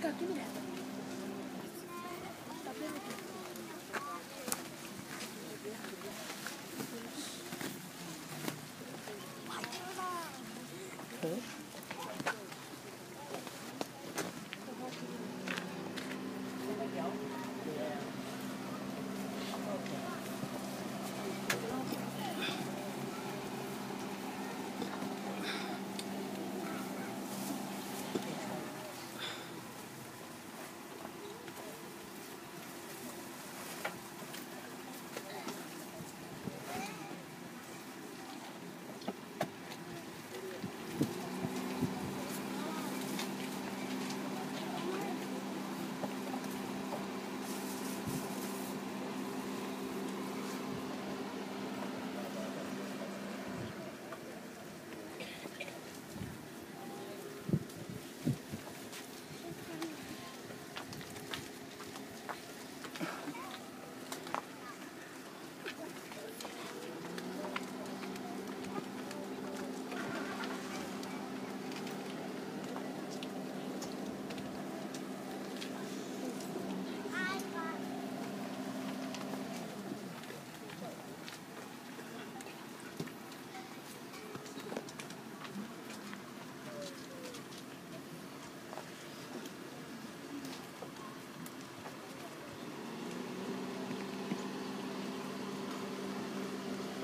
か君だ。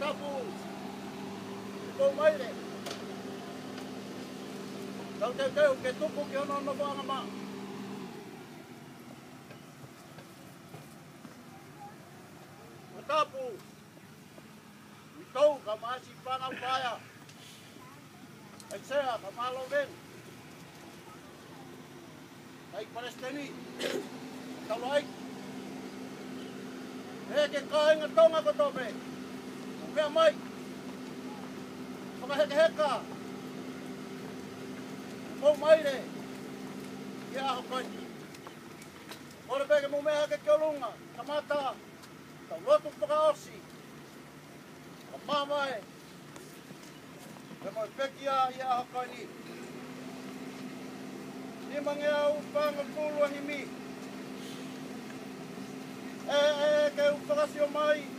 tapu. Tō mai re. Tau tau tau, ke tupu ke ono ono wāna mā. Ma tapu. I tau ka māsi pāna pāia. Ai sea, ka mālo ven. Ai palestini. Tau lai. Hei ke kāinga tonga ko tōpe. Hei ke kāinga tonga ko tōpe pea mai. Whaka heka heka. Pou mai re. Ke aho kai. Ora pega mo me hake ke olunga. Ka mata. Ka loto paka osi. Ka mama e. Ke mo peki a i aho kai ni. Ni mangi au whanga himi. Eh, E, e, e, ke upakasio mai. Ke mai.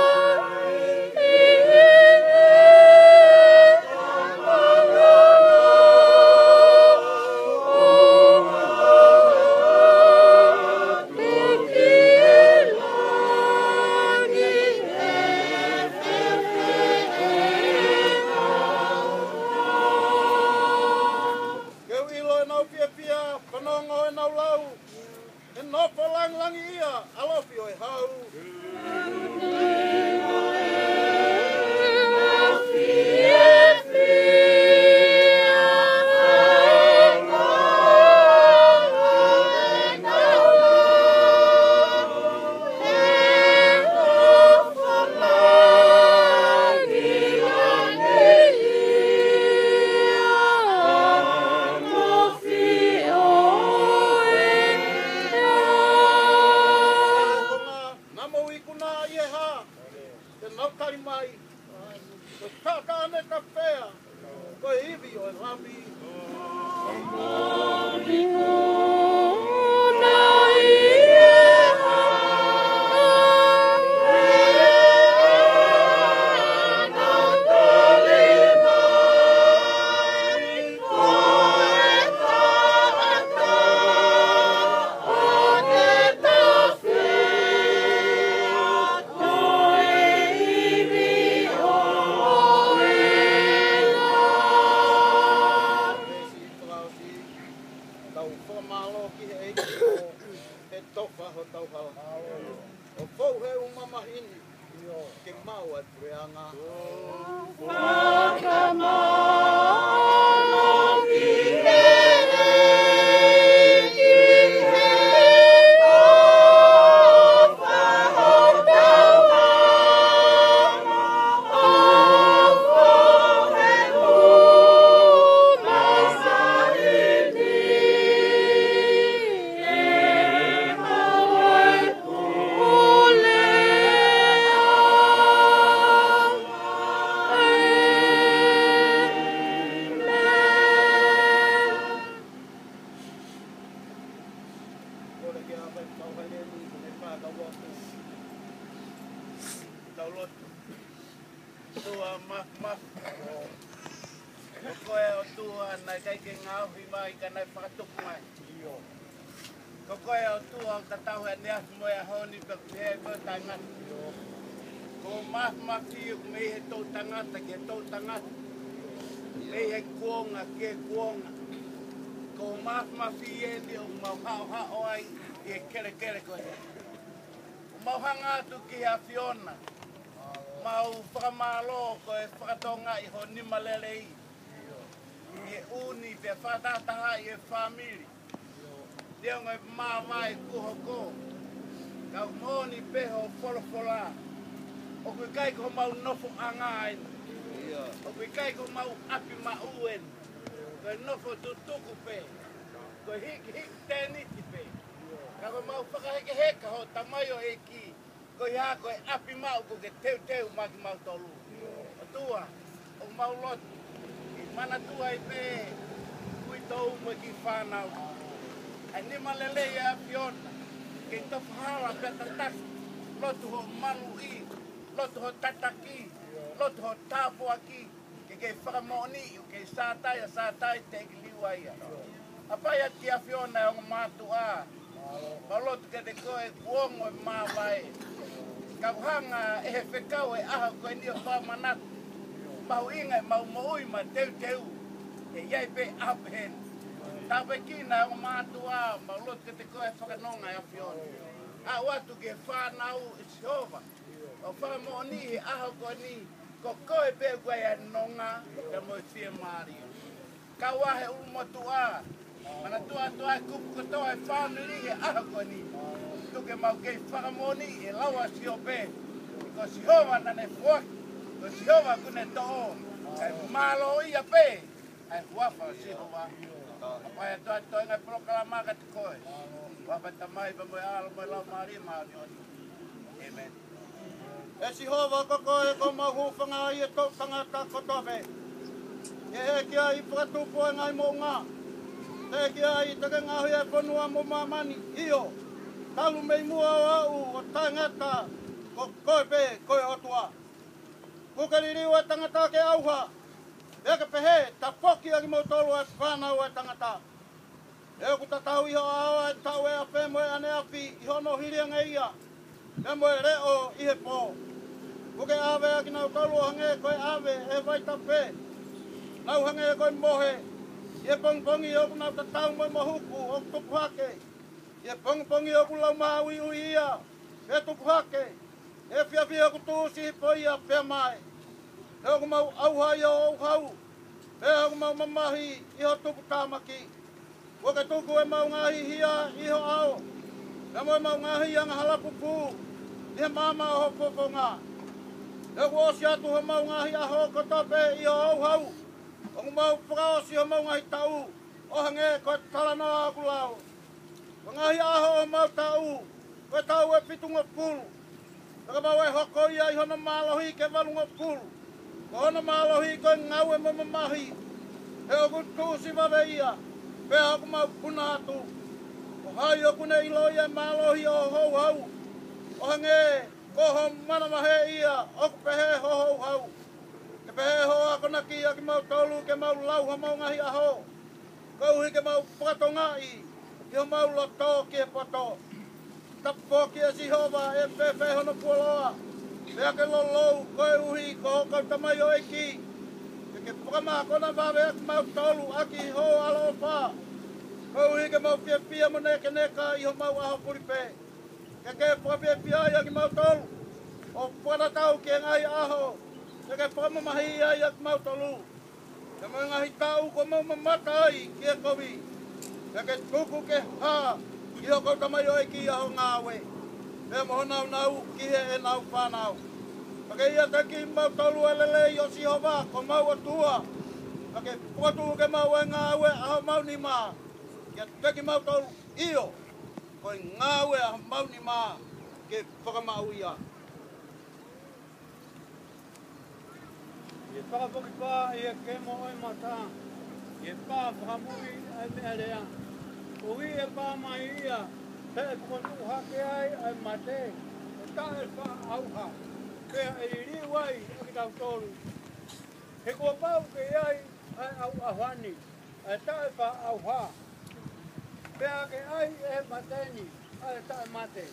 falangilangi I love you, hau. tua ma ma o koe o tua na kai ke ngā hui mai ka nai whakatuku mai ko koe o tua o ka tahu e nea mo e honi pe kuhe e koe tai ngat ko ma ma ki o me he tau tangata ke tau tangata me he kuonga ke kuonga ko ma ma fi e ni o ma hao hao ai e kere kere koe o mauhanga atu ki a Fiona. Fiona mau whakamalo ko e whakatonga i ho ni malelei. I e uni pe whatataha hai e whamiri. Tia ngai māma e kuho kō. Kau mōni peho polopola. O kui kai ko mau nofo anga aina. O kui kai ko mau api ma uen. Ko e nofo tutuku pe. Ko hik hik tēniti pe. Kau mau whakaheke heka ho tamayo e ki ko ia ko e api mau ko teu teu ma ki mau tolu. O tua, o mau lot, i mana tua i te kui tau ma ki whanau. A ni ma lele i a piona, ke i tofu hawa pe tatak, lotu ho manu i, lotu ho tataki, lotu ho tapu aki, ke ke whakamoni i o ke sātai a sātai te ki liwa ia. A pai a ki a piona e o ma a, Malot ke te koe kuongo e mawai ka hanga e he whekau e aha koe ni o whā manaku. Mau inga e mau maui ma teu teu, e iai pe apehen. Tā pe kina o mātua, ma lot ke te koe whakanonga e apione. A watu ke whānau i e siova, o whā mo ni e aha koe ni, ko koe pe koe e nonga e mo i fie maari. Ka wahe umatua, mana tua tua e kupu katoa e whānu e aha koe ni tu ke mau kei whakamoni e laua si o pē. Ko si hova na ne fuak, ko si hova kune toho. Kei kumalo i a pē, ai huafa si hova. Apai atoa toi ngai proklama ka te koe. Wapa ta mai pa moe ala moe lau maari e maari oni. Amen. E si hova koko e ko ma hufanga i e tau tangata kotove. E he kia i pratupua ngai mo ngā. He kia i take ngā hui e mo mamani. Io. Io talu mei mua o au o tangata ko koe pe koe otua. Kukaririu e tangata ke auha, eke pehe ta poki agi mo tolu e whanau e tangata. E ku ta tau iho awa e tau e ape moe ane api iho no hirianga ia, me moe reo ihe pō. Kuke ave agi nau tolu hange koe ave e vai ta pe, nau hange e koe mohe, ie pongpongi o kuna ta tau moe mohuku o tupuakei. Ie pong pongi oku lau maui ui ia. He tuku hake. e fia fia oku tūsi hi poi a pia mai. He oku au auha ia o auhau. He oku mau mamahi i ho tuku tāmaki. Waka tuku e mau ngahi hia i ho au. He mau mau ngahi i hala halapu pū. Ie māma o ho koko ngā. He oku osi atu ho mau ngahi a ho kotope i ho auhau. Oku mau pukaosi ho mau ngahi tau. Ohange koe talanoa oku lau. Ohange koe talanoa oku lau. Wangahi aho o mau tau, koe tau e pitunga pulu. Taka mau e hoko ia i hona malohi ke walunga pulu. Ko hona malohi koe ngau e mama mahi. He oku tūsi wawe ia, pe haku mau puna atu. Ko hai oku ne ilo ia e malohi o hou hau. O hange, ko ho mana mahe ia, oku pehe ho hou hau. Ke pehe ho ako naki ia ki mau tolu ke mau lau ha mau ngahi aho. Kauhi ke mau pakatonga i e mau maula tō ke pato. Ta pōkia si hova e pepe hana puoloa. ke ake lo lou koe uhi ko hokau tamai o eki. E ke pukama kona vāwe ak mau tolu aki ho alo pā. Ko uhi ke mau ke pia mo neke neka i ho mau puri pe Ke ke pua pia pia i aki mau tolu. O pukana tau ke ngai aho. E ke pukama mahi i aki mau tolu. Ke mau ngahi tau ko mau mamata ai ke kovi. Ke mau mamata ke kovi. Ya ke tuku ke ha. Iro ko ta mai oi ki ya ho we. Me mo na na ki he e na u pa Ya ke ya ta ki ma ta lu ele le yo si ho ba ko ma wa tua. Ya ke ko ke ma we nga we a ho ma ni ma. Ya ta ki ma ta lu iyo. Ko e nga we a ho ma ni ma ke pa ma u ya. Ye pa ko ki pa ye ke mo e ma ta. Ye pa ba ai me alea. O i e pā mai ia, he e kono hake ai ai mate, e ta e pā auha, pe e iri wai a ki tau tōru. He kua pāu ke ai ai au ahani, e ta e pā auha, pe a ke ai e mateni, ai ta e mate.